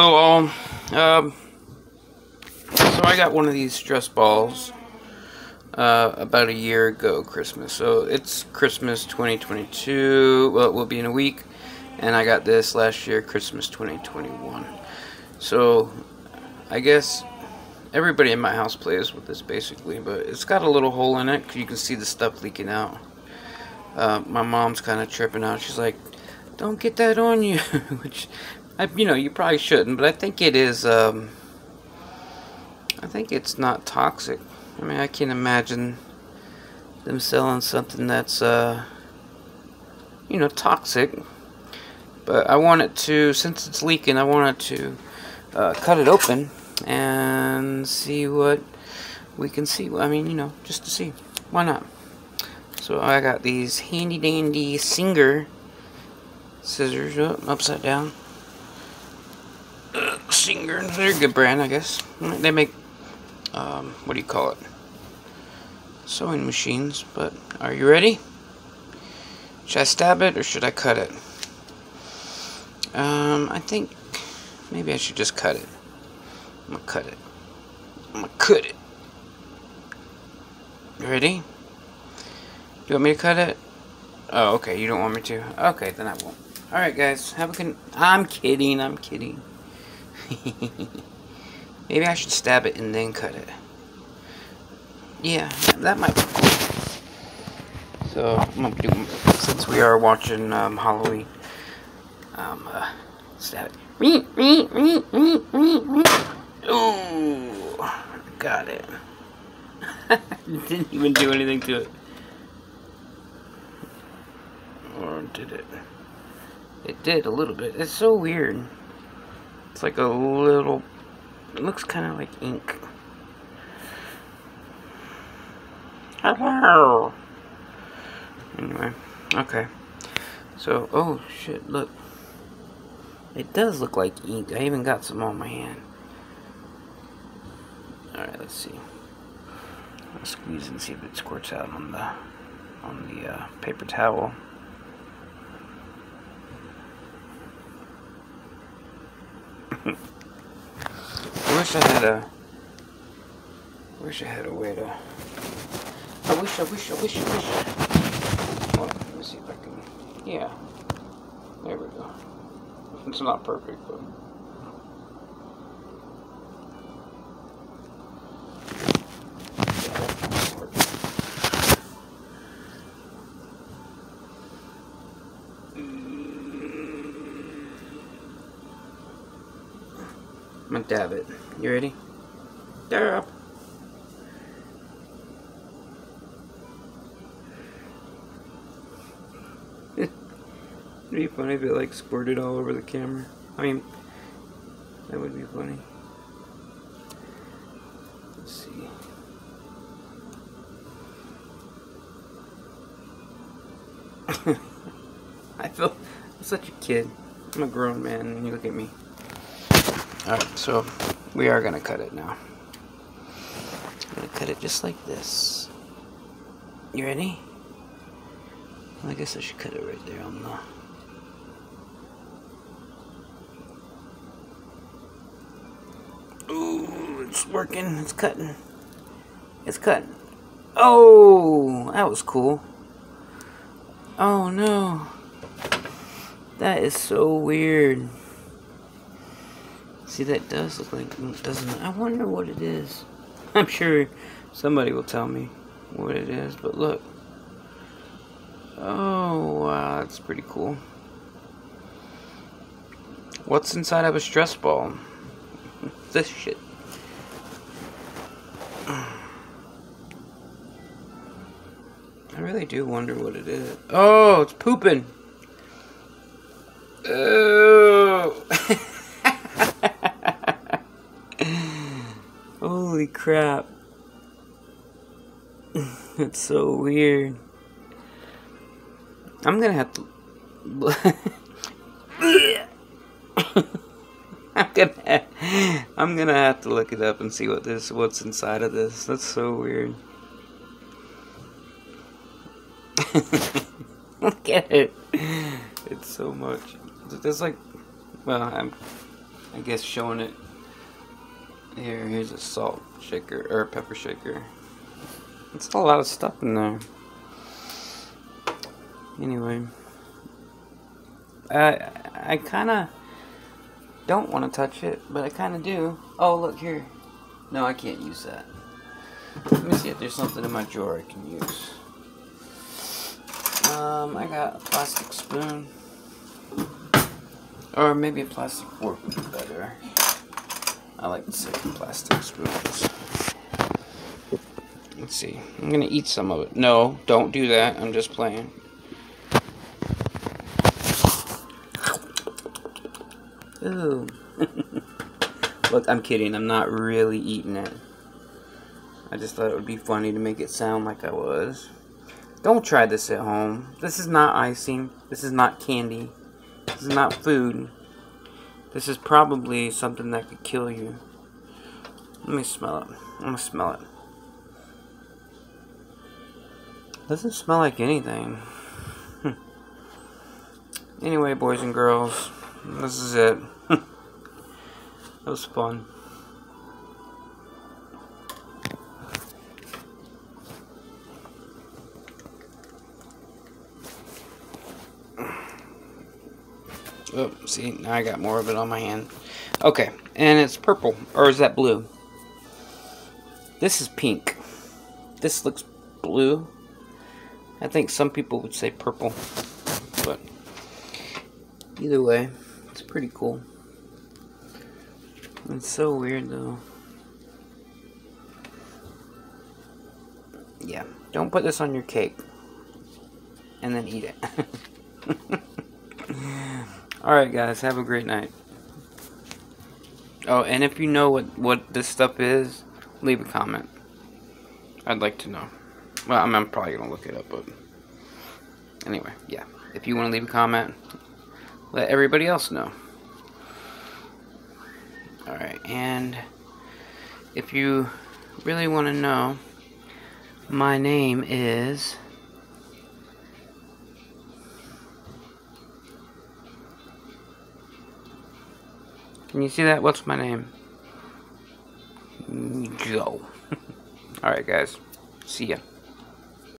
Hello all. Um, so I got one of these stress balls uh, about a year ago Christmas. So it's Christmas 2022. Well, it will be in a week. And I got this last year Christmas 2021. So I guess everybody in my house plays with this basically. But it's got a little hole in it. You can see the stuff leaking out. Uh, my mom's kind of tripping out. She's like, don't get that on you. Which I, you know, you probably shouldn't, but I think it is, um, I think it's not toxic. I mean, I can't imagine them selling something that's, uh, you know, toxic. But I want it to, since it's leaking, I want it to uh, cut it open and see what we can see. I mean, you know, just to see. Why not? So I got these handy dandy Singer scissors, oh, upside down. They're a good brand, I guess. They make, um, what do you call it? Sewing machines. But are you ready? Should I stab it or should I cut it? Um, I think maybe I should just cut it. I'm gonna cut it. I'm gonna cut it. You ready? You want me to cut it? Oh, okay. You don't want me to? Okay, then I won't. Alright, guys. Have a good... I'm kidding. I'm kidding. Maybe I should stab it and then cut it. Yeah, that might be cool. So, I'm gonna do, since we are watching um, Halloween, um, uh, stab it. Ooh, got it. Didn't even do anything to it. Or did it? It did a little bit. It's so weird. It's like a little, it looks kind of like ink. Hello. Anyway, okay. So, oh shit, look. It does look like ink. I even got some on my hand. Alright, let's see. I'll squeeze and see if it squirts out on the on the uh, paper towel. I wish I had a. I wish I had a way to. I wish, I wish, I wish, I wish. Well, let me see if I can. Yeah. There we go. It's not perfect, but. Dab it. You ready? Dab. It'd be funny if it like squirted all over the camera. I mean, that would be funny. Let's see. I feel I'm such a kid. I'm a grown man and you look at me. Alright, so we are going to cut it now. I'm going to cut it just like this. You ready? I guess I should cut it right there on the... Ooh, it's working. It's cutting. It's cutting. Oh, that was cool. Oh no. That is so weird. See, that does look like, mm, doesn't it? I wonder what it is. I'm sure somebody will tell me what it is, but look. Oh, wow, that's pretty cool. What's inside of a stress ball? this shit. I really do wonder what it is. Oh, it's pooping. Oh. Holy crap. That's so weird. I'm gonna have to. I'm gonna. I'm gonna have to look it up and see what this. What's inside of this. That's so weird. look at it. It's so much. There's like. Well, I'm. I guess showing it. Here, here's a salt shaker or a pepper shaker. It's a lot of stuff in there. Anyway, I I kind of don't want to touch it, but I kind of do. Oh, look here. No, I can't use that. Let me see if there's something in my drawer I can use. Um, I got a plastic spoon. Or maybe a plastic fork would be better. I like to say plastic spoons. Let's see. I'm gonna eat some of it. No, don't do that. I'm just playing. Ooh. Look, I'm kidding. I'm not really eating it. I just thought it would be funny to make it sound like I was. Don't try this at home. This is not icing. This is not candy. This is not food. This is probably something that could kill you. Let me smell it. I'm gonna smell it. Doesn't smell like anything. Hmm. anyway, boys and girls, this is it. that was fun. Oh, see, now I got more of it on my hand. Okay, and it's purple. Or is that blue? This is pink. This looks blue. I think some people would say purple. But either way, it's pretty cool. It's so weird though. Yeah, don't put this on your cake and then eat it. Alright guys, have a great night. Oh, and if you know what, what this stuff is, leave a comment. I'd like to know. Well, I'm, I'm probably going to look it up, but... Anyway, yeah. If you want to leave a comment, let everybody else know. Alright, and... If you really want to know, my name is... Can you see that? What's my name? Joe. Alright, guys. See ya.